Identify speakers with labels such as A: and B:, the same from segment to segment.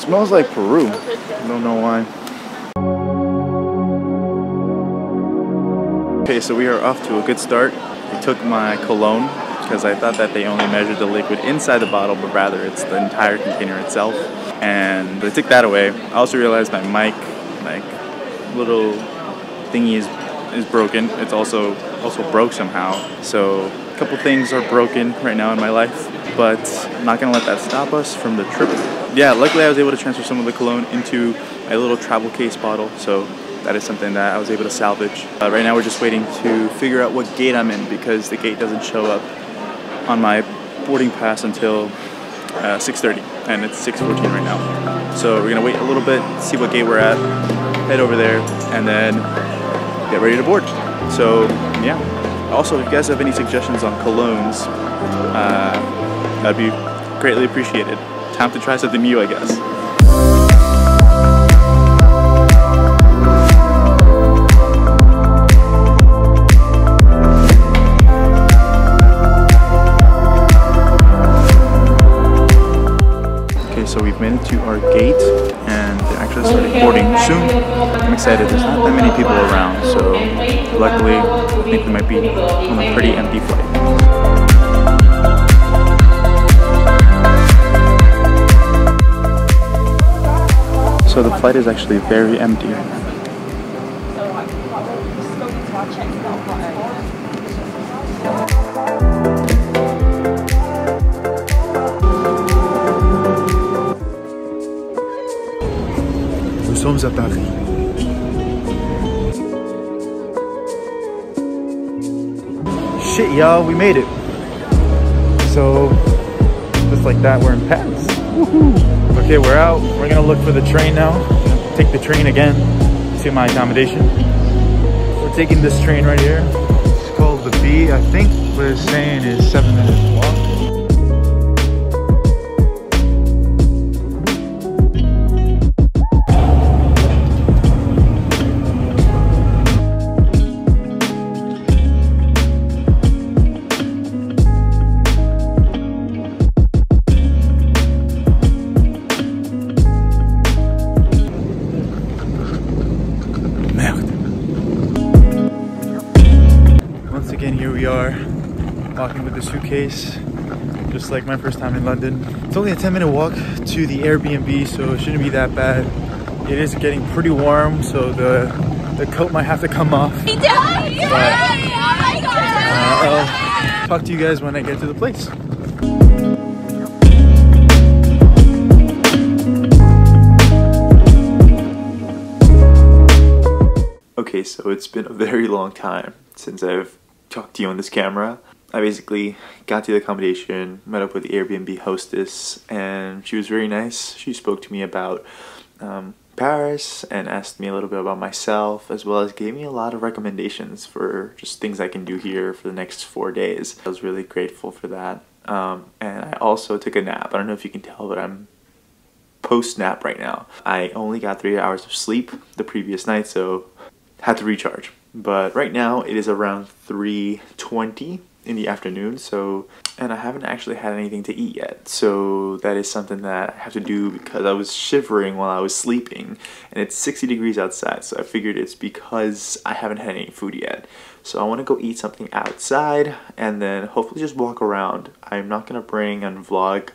A: smells like Peru. I don't know why. Okay, so we are off to a good start. I took my cologne because I thought that they only measured the liquid inside the bottle, but rather it's the entire container itself. And they took that away. I also realized my mic, like little thingy is is broken. It's also also broke somehow. So a couple things are broken right now in my life, but I'm not gonna let that stop us from the trip. Yeah, luckily I was able to transfer some of the cologne into a little travel case bottle. So that is something that I was able to salvage. Uh, right now we're just waiting to figure out what gate I'm in because the gate doesn't show up on my boarding pass until uh, 6.30 and it's 6.14 right now. So we're gonna wait a little bit, see what gate we're at, head over there, and then get ready to board. So yeah. Also, if you guys have any suggestions on colognes, uh, that'd be greatly appreciated. Time to try something new, I guess. Okay, so we've made it to our gate and they're actually starting boarding soon. I'm excited. There's not that many people around, so luckily I think we might be on a pretty empty flight. Flight is actually very empty. Nous sommes à Paris. Shit, y'all, we made it. So, just like that, we're in Paris. Okay, we're out. We're gonna look for the train now. Take the train again to my accommodation. We're taking this train right here. It's called the B. I think what it's saying is seven minutes. Again, here we are, walking with the suitcase, just like my first time in London. It's only a 10 minute walk to the Airbnb, so it shouldn't be that bad. It is getting pretty warm, so the, the coat might have to come off. Uh, I'll talk to you guys when I get to the place. Okay, so it's been a very long time since I've talked to you on this camera. I basically got to the accommodation, met up with the Airbnb hostess, and she was very nice. She spoke to me about um, Paris and asked me a little bit about myself, as well as gave me a lot of recommendations for just things I can do here for the next four days. I was really grateful for that. Um, and I also took a nap. I don't know if you can tell, but I'm post nap right now. I only got three hours of sleep the previous night, so had to recharge. But right now it is around 3:20 in the afternoon, so and I haven't actually had anything to eat yet. So that is something that I have to do because I was shivering while I was sleeping and it's 60 degrees outside. So I figured it's because I haven't had any food yet. So I want to go eat something outside and then hopefully just walk around. I'm not going to bring and vlog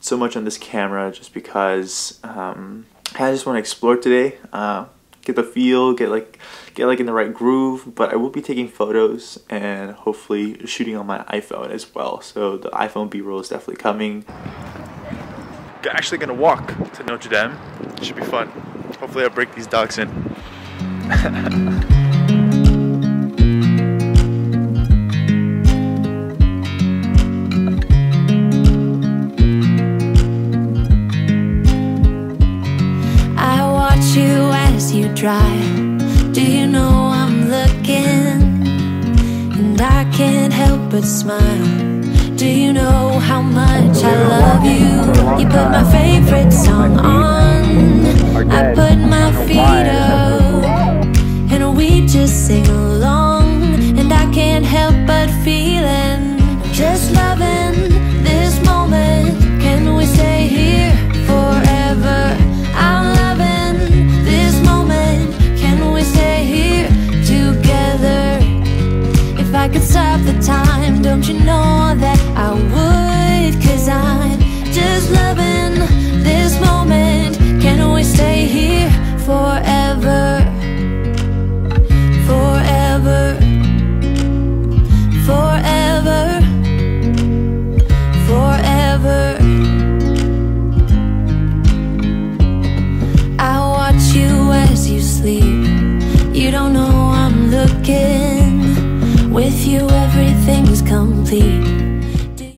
A: so much on this camera just because um, I just want to explore today. Uh, get the feel, get like get like in the right groove, but I will be taking photos and hopefully shooting on my iPhone as well. So the iPhone B-roll is definitely coming. Actually gonna walk to Notre Dame. Should be fun. Hopefully I'll break these dogs in.
B: you eyes you dry. Do you know I'm looking? And I can't help but smile. Do you know how much I love you? could stop. you everything was complete.